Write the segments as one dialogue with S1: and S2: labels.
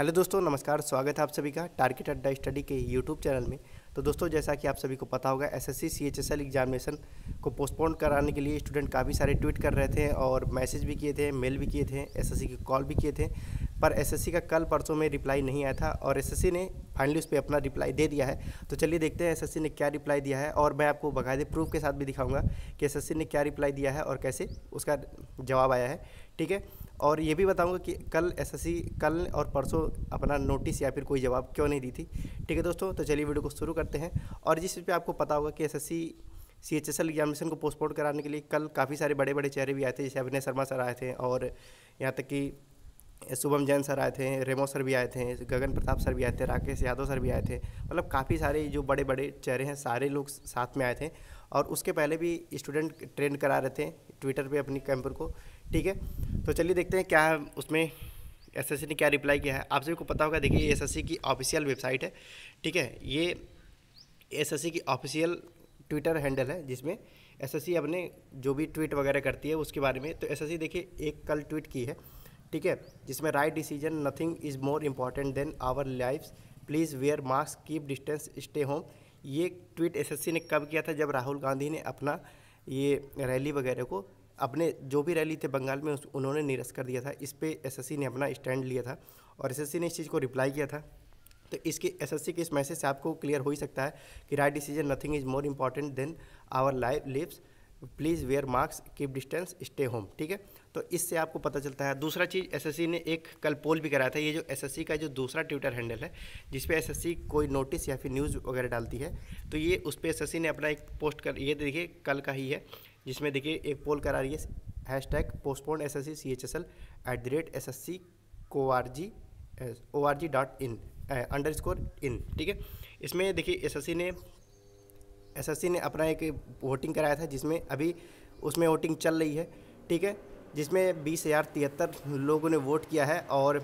S1: Hello दोस्तों, नमस्कार, स्वागत है आप सभी का टारगेट अड्डा स्टडी के यूट्यूब चैनल में। तो दोस्तों, जैसा कि आप सभी को पता होगा एसएससी सीएचएसएल एग्जामिनेशन को पोस्टपोन कराने के लिए स्टूडेंट काफ़ी सारे ट्वीट कर रहे थे और मैसेज भी किए थे मेल भी किए थे एसएससी की कॉल भी किए थे, पर एसएससी का कल परसों में रिप्लाई नहीं आया था और एसएससी ने फाइनली उस पर अपना रिप्लाई दे दिया है। तो चलिए देखते हैं एसएससी ने क्या रिप्लाई दिया है और मैं आपको बाकायदे प्रूफ के साथ भी दिखाऊँगा कि एसएससी ने क्या रिप्लाई दिया है और कैसे उसका जवाब आया है। ठीक है? और ये भी बताऊँगा कि कल एसएससी कल और परसों अपना नोटिस या फिर कोई जवाब क्यों नहीं दी थी। ठीक है दोस्तों तो चलिए वीडियो को शुरू करते हैं। और जिस पर आपको पता होगा कि SSC C H S L examination को पोस्टपोन कराने के लिए कल काफ़ी सारे बड़े बड़े चेहरे भी आए थे, जैसे अभिनय शर्मा सर आए थे और यहाँ तक कि शुभम जैन सर आए थे, रेमो सर भी आए थे, गगन प्रताप सर भी आए थे, राकेश यादव सर भी आए थे। मतलब काफ़ी सारे जो बड़े बड़े चेहरे हैं, सारे लोग साथ में आए थे। और उसके पहले भी स्टूडेंट ट्रेंड करा रहे थे ट्विटर पे अपनी कैंपर को। ठीक है? तो चलिए देखते हैं क्या उसमें एसएससी ने क्या रिप्लाई किया है। आप सभी को पता होगा, देखिए एसएससी की ऑफिशियल वेबसाइट है, ठीक है? ये एसएससी की ऑफिशियल ट्विटर हैंडल है, जिसमें एसएससी अपने जो भी ट्वीट वगैरह करती है, उसके बारे में। तो एसएससी देखिए, एक कल ट्वीट की है, ठीक है? जिसमें right decision nothing is more important than our life please wear mask keep distance stay home ये ट्वीट एसएससी ने कब किया था? जब राहुल गांधी ने अपना ये रैली वगैरह को अपने जो भी रैली थे बंगाल में उन्होंने निरस्त कर दिया था। इस पर एस ने अपना स्टैंड लिया था और एसएससी ने इस चीज़ को रिप्लाई किया था। तो इसके, एसएससी के इस मैसेज से आपको क्लियर हो ही सकता है कि right decision nothing is more important than our life lives. Please wear masks, keep distance, stay home, ठीक है? तो इससे आपको पता चलता है। दूसरा चीज़, एसएससी ने एक कल पोल भी कराया था। ये जो एसएससी का जो दूसरा ट्विटर हैंडल है, जिस पे एसएससी कोई नोटिस या फिर न्यूज़ वगैरह डालती है तो ये उस पर एस ने अपना एक पोस्ट कर, ये देखिए, कल का ही है। जिसमें देखिए एक पोल करा रही है hashtag postpone S S C C H S L at the rate S S C को R G O R G dot in underscore in ठीक है? इसमें देखिए एस एस सी ने एस एस सी ने अपना एक वोटिंग कराया था जिसमें अभी उसमें वोटिंग चल रही है, ठीक है? जिसमें बीस हज़ार तिहत्तर लोगों ने वोट किया है और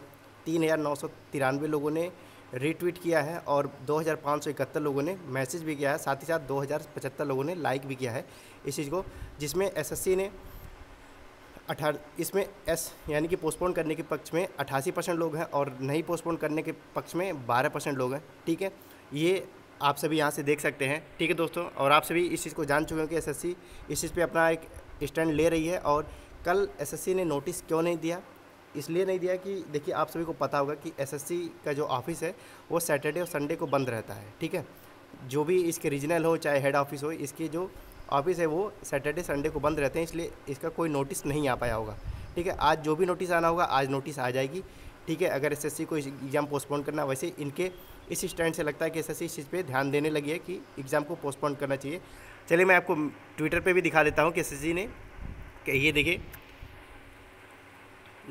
S1: तीन हज़ार नौ सौ तिरानवे लोगों ने रीट्वीट किया है और दो हज़ार पाँच सौ इकहत्तर लोगों ने मैसेज भी किया है, साथ ही साथ दो हज़ार पचहत्तर लोगों ने लाइक भी किया है इस चीज़ को, जिसमें एसएससी ने अठारह इसमें एस यानी कि पोस्टपोन करने के पक्ष में अट्ठासी परसेंट लोग हैं और नहीं पोस्टपोन करने के पक्ष में बारह परसेंट लोग हैं, ठीक है? ये आप सभी यहाँ से देख सकते हैं, ठीक है दोस्तों? और आप सभी इस चीज़ को जान चुके हैं कि एसएससी इस चीज़ पे अपना एक स्टैंड ले रही है और कल एसएससी ने नोटिस क्यों नहीं दिया? इसलिए नहीं दिया कि, देखिए, आप सभी को पता होगा कि एसएससी का जो ऑफ़िस है, वो सैटरडे और संडे को बंद रहता है, ठीक है? जो भी इसके रीजनल हो, चाहे हेड ऑफ़िस हो, इसके जो ऑफ़िस है, वो सैटरडे, संडे को बंद रहते हैं, इसलिए इसका कोई नोटिस नहीं आ पाया होगा, ठीक है? आज जो भी नोटिस आना होगा, आज नोटिस आ जाएगी, ठीक है? अगर एसएससी को एग्ज़ाम पोस्टपोन करना, वैसे इनके इस स्टैंड से लगता है कि एसएससी इस चीज़ पे ध्यान देने लगी है कि एग्ज़ाम को पोस्टपोन करना चाहिए। चलिए, मैं आपको ट्विटर पे भी दिखा देता हूँ कि एस ने, कि ये देखिए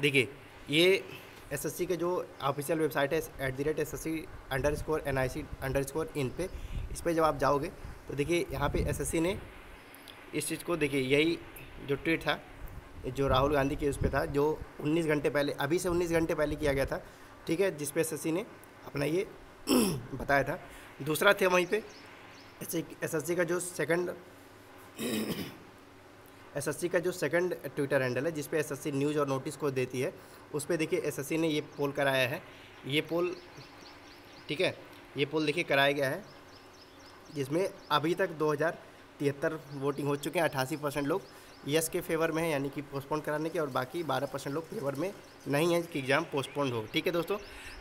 S1: देखिए, ये एसएससी के जो ऑफिशियल वेबसाइट है at the rate S S C underscore N I C underscore in पे, इस पर जब आप जाओगे तो देखिए यहाँ पे एसएससी ने इस चीज़ को देखिए, यही जो ट्वीट था, जो राहुल गांधी के उस पर था, जो 19 घंटे पहले, अभी से 19 घंटे पहले किया गया था, ठीक है, जिस पे एसएससी ने अपना ये बताया था। दूसरा थे वहीं पे एस एस का जो सेकंड एसएससी का जो सेकंड ट्विटर हैंडल है, जिस पे एसएससी न्यूज़ और नोटिस को देती है, उस पर देखिए एसएससी ने ये पोल कराया है। ये पोल ठीक है? ये पोल देखिए कराया गया है, जिसमें अभी तक दो तिहत्तर वोटिंग हो चुके हैं अट्ठासी परसेंट लोग। यस के फेवर में है, यानी कि पोस्टपोन कराने के, और बाकी बारह परसेंट लोग फेवर में नहीं है कि एग्ज़ाम पोस्टपोन हो। ठीक है दोस्तों?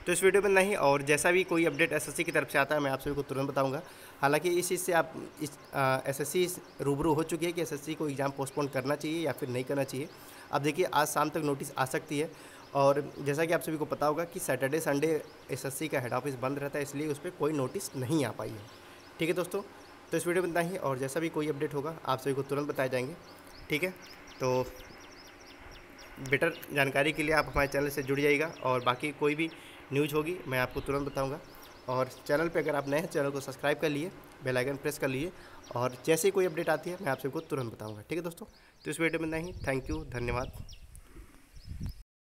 S1: तो इस वीडियो में नहीं, और जैसा भी कोई अपडेट एसएससी की तरफ़ से आता है, मैं आप सभी को तुरंत बताऊँगा। हालाँकि इस चीज़ से आप, इस एसएससी रूबरू हो चुकी है कि एसएससी को एग्ज़ाम पोस्टपोन करना चाहिए या फिर नहीं करना चाहिए। अब देखिए, आज शाम तक नोटिस आ सकती है, और जैसा कि आप सभी को पता होगा कि सैटरडे संडे एस का हेड ऑफ़िस बंद रहता है, इसलिए उस पर कोई नोटिस नहीं आ पाई है। ठीक है दोस्तों? तो इस वीडियो में इतना ही, और जैसा भी कोई अपडेट होगा, आप सभी को तुरंत बताए जाएँगे। ठीक है? तो बेटर जानकारी के लिए आप हमारे चैनल से जुड़ जाइएगा और बाकी कोई भी न्यूज़ होगी, मैं आपको तुरंत बताऊँगा। और चैनल पे अगर आप नए हैं, चैनल को सब्सक्राइब कर लिए बेल आइकन प्रेस कर लिए और जैसे ही कोई अपडेट आती है, मैं आप सबको तुरंत बताऊँगा। ठीक है दोस्तों? तो इस वीडियो में नहीं थैंक यू, धन्यवाद।